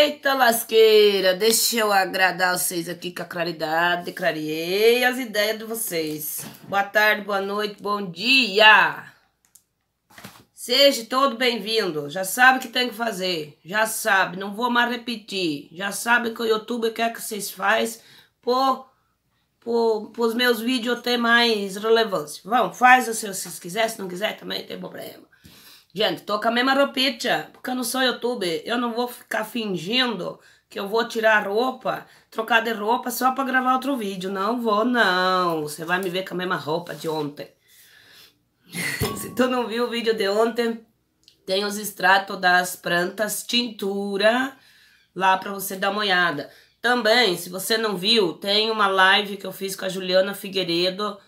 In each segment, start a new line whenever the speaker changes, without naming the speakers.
Eita lasqueira, deixa eu agradar vocês aqui com a claridade, clareei as ideias de vocês. Boa tarde, boa noite, bom dia! Seja todo bem-vindo, já sabe o que tem que fazer, já sabe, não vou mais repetir, já sabe que o YouTube quer que vocês faz por, por, por os meus vídeos ter mais relevância. Vamos, faz se vocês quiserem, se não quiser também tem problema. Gente, tô com a mesma roupinha, porque eu não sou youtuber. Eu não vou ficar fingindo que eu vou tirar a roupa, trocar de roupa só pra gravar outro vídeo. Não vou, não. Você vai me ver com a mesma roupa de ontem. Se tu não viu o vídeo de ontem, tem os extratos das plantas, tintura, lá pra você dar uma olhada. Também, se você não viu, tem uma live que eu fiz com a Juliana Figueiredo,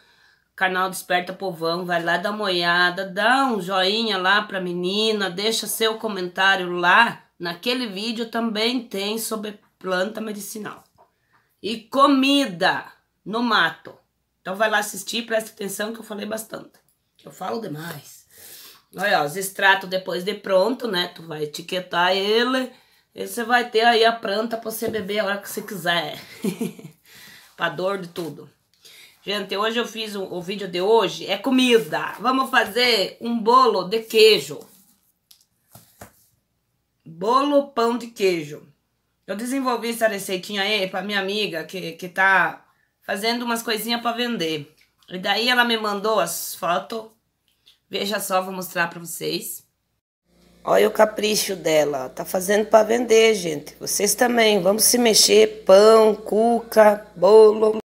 canal Desperta Povão, vai lá dar uma olhada, dá um joinha lá pra menina, deixa seu comentário lá. Naquele vídeo também tem sobre planta medicinal. E comida no mato. Então vai lá assistir, presta atenção que eu falei bastante. Eu falo demais. Olha, os extratos depois de pronto, né? Tu vai etiquetar ele e você vai ter aí a planta pra você beber a hora que você quiser. pra dor de tudo. Gente, hoje eu fiz o, o vídeo de hoje, é comida. Vamos fazer um bolo de queijo. Bolo pão de queijo. Eu desenvolvi essa receitinha aí pra minha amiga que, que tá fazendo umas coisinhas pra vender. E daí ela me mandou as fotos. Veja só, vou mostrar pra vocês. Olha o capricho dela. Tá fazendo pra vender, gente. Vocês também. Vamos se mexer. Pão, cuca, bolo.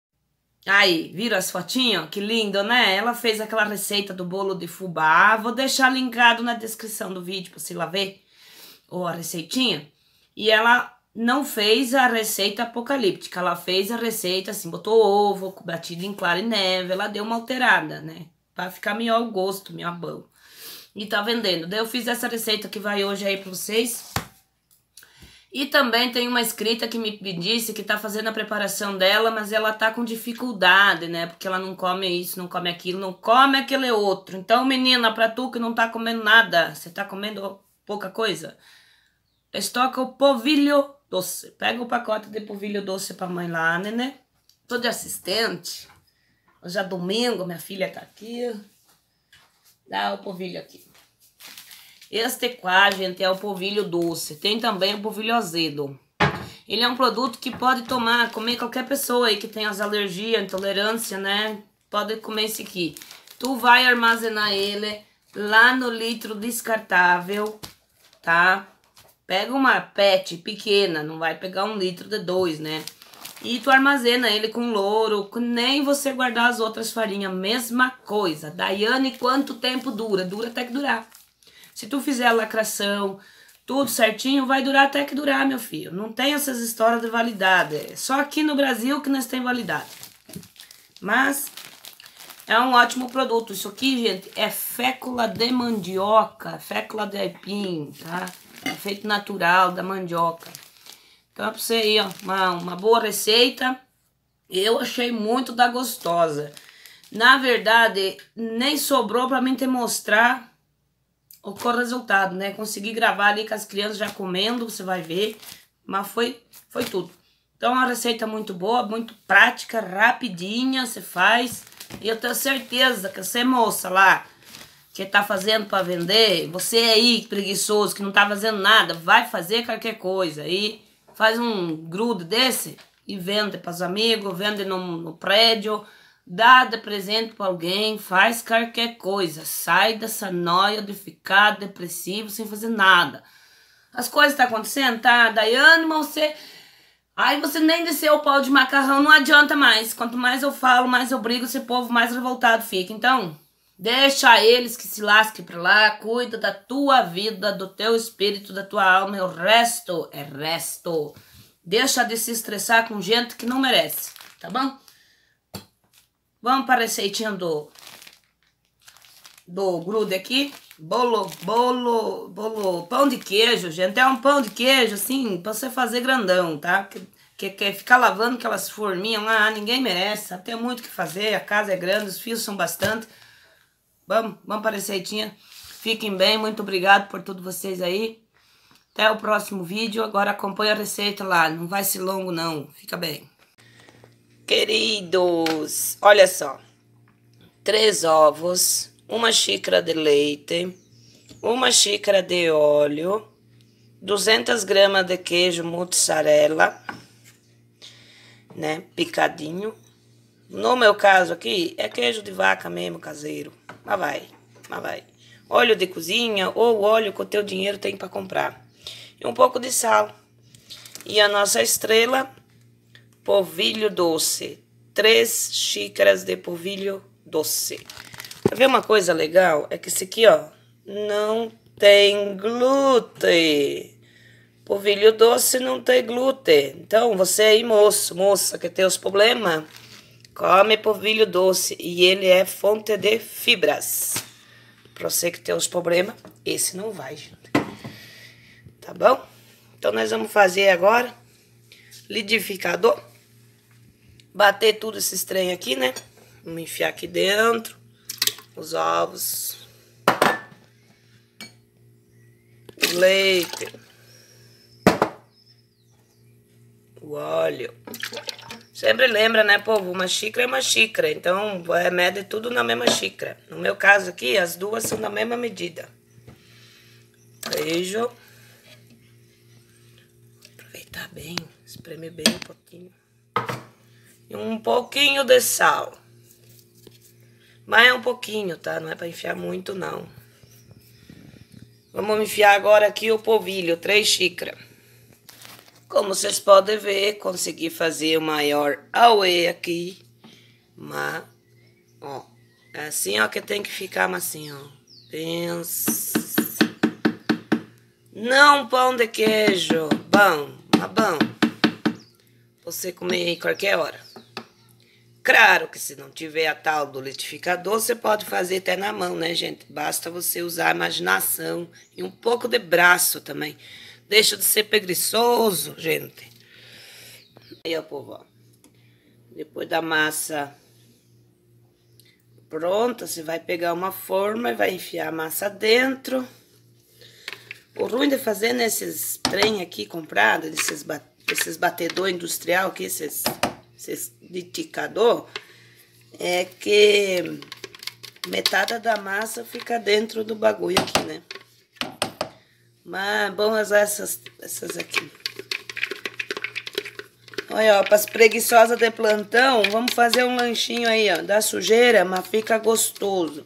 Aí, viram as fotinhas? Que lindo, né? Ela fez aquela receita do bolo de fubá. Vou deixar linkado na descrição do vídeo pra você lá ver. Ou a receitinha. E ela não fez a receita apocalíptica. Ela fez a receita assim, botou ovo, batido em clara e neve. Ela deu uma alterada, né? Pra ficar melhor o gosto, melhor bom. E tá vendendo. Daí eu fiz essa receita que vai hoje aí pra vocês. E também tem uma escrita que me disse que tá fazendo a preparação dela, mas ela tá com dificuldade, né? Porque ela não come isso, não come aquilo, não come aquele outro. Então, menina, pra tu que não tá comendo nada, você tá comendo pouca coisa, estoca o povilho doce. Pega o pacote de povilho doce pra mãe lá, né? Tô de assistente. Hoje é domingo, minha filha tá aqui. Dá o povilho aqui. Este quá, gente, é o polvilho doce. Tem também o polvilho azedo. Ele é um produto que pode tomar, comer qualquer pessoa aí que tem as alergias, intolerância, né? Pode comer esse aqui. Tu vai armazenar ele lá no litro descartável, tá? Pega uma pet pequena, não vai pegar um litro de dois, né? E tu armazena ele com louro, nem você guardar as outras farinhas, mesma coisa. Daiane, quanto tempo dura? Dura até que durar. Se tu fizer a lacração, tudo certinho, vai durar até que durar, meu filho. Não tem essas histórias de validade. É só aqui no Brasil que nós tem validade. Mas é um ótimo produto. Isso aqui, gente, é fécula de mandioca, fécula de aipim, tá? É feito natural da mandioca. Então é pra você aí, ó, uma, uma boa receita. Eu achei muito da gostosa. Na verdade, nem sobrou pra mim te mostrar o resultado, né? Consegui gravar ali com as crianças já comendo, você vai ver. Mas foi, foi tudo. Então, é uma receita muito boa, muito prática, rapidinha, você faz. E eu tenho certeza que você, moça lá, que tá fazendo para vender, você aí, preguiçoso, que não tá fazendo nada, vai fazer qualquer coisa. E faz um grudo desse e vende para os amigos, vende no, no prédio, Dá de presente para alguém, faz qualquer coisa. Sai dessa noia de ficar depressivo sem fazer nada. As coisas estão tá acontecendo, tá? Daiane, mas você. Aí você nem desceu o pau de macarrão, não adianta mais. Quanto mais eu falo, mais eu brigo, esse povo mais revoltado fica. Então, deixa eles que se lasquem pra lá, cuida da tua vida, do teu espírito, da tua alma, e o resto é resto. Deixa de se estressar com gente que não merece, tá bom? Vamos para a receitinha do, do grude aqui. Bolo, bolo, bolo, pão de queijo, gente. É um pão de queijo, assim, para você fazer grandão, tá? Que, que, que ficar lavando aquelas forminhas lá, ninguém merece. Tem muito o que fazer, a casa é grande, os fios são bastante. Vamos, vamos para a receitinha. Fiquem bem, muito obrigado por tudo vocês aí. Até o próximo vídeo. Agora acompanha a receita lá. Não vai ser longo, não. Fica bem. Queridos, olha só. Três ovos, uma xícara de leite, uma xícara de óleo, 200 gramas de queijo mozzarella, né, picadinho. No meu caso aqui, é queijo de vaca mesmo, caseiro. Mas vai, mas vai. Óleo de cozinha ou óleo que o teu dinheiro tem para comprar. E um pouco de sal. E a nossa estrela, polvilho doce. Três xícaras de polvilho doce. Quer ver uma coisa legal? É que esse aqui, ó, não tem glúten. Polvilho doce não tem glúten. Então, você aí, moço, moça, que tem os problemas, come polvilho doce. E ele é fonte de fibras. Pra você que tem os problemas, esse não vai, gente. Tá bom? Então, nós vamos fazer agora lidificador. Bater tudo esses trem aqui, né? Vamos enfiar aqui dentro os ovos, leite, o óleo. Sempre lembra, né, povo? Uma xícara é uma xícara, então é, mede tudo na mesma xícara. No meu caso aqui, as duas são da mesma medida. Queijo. Aproveitar bem, espremer bem um pouquinho. E um pouquinho de sal. Mas é um pouquinho, tá? Não é pra enfiar muito, não. Vamos enfiar agora aqui o polvilho, três xícaras. Como vocês podem ver, consegui fazer o maior auê aqui. Mas, ó, é assim, ó, que tem que ficar assim, ó. Pensa. Não pão de queijo. Bom, mas bom. Você comer em qualquer hora. Claro que se não tiver a tal do litificador, você pode fazer até na mão, né, gente? Basta você usar a imaginação e um pouco de braço também. Deixa de ser preguiçoso, gente. Aí, ó, povo, ó. Depois da massa pronta, você vai pegar uma forma e vai enfiar a massa dentro. O ruim de fazer nesses trem aqui comprado, desses, esses batedor industrial aqui, esses liquidificador, é que metade da massa fica dentro do bagulho aqui, né? Mas bom usar essas, essas aqui. Olha, ó, para as preguiçosas de plantão, vamos fazer um lanchinho aí, ó, da sujeira, mas fica gostoso.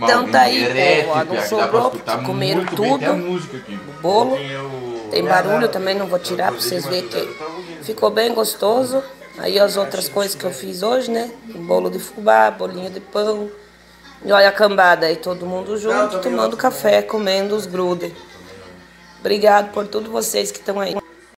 Então tá aí, ó, não sobrou, porque comeram tudo. O bolo. Tem barulho também, não vou tirar pra vocês verem que ficou bem gostoso. Aí as outras coisas que eu fiz hoje, né? bolo de fubá, bolinho de pão. E olha a cambada aí, todo mundo junto, tomando café, comendo os grude. Obrigado por todos vocês que estão aí.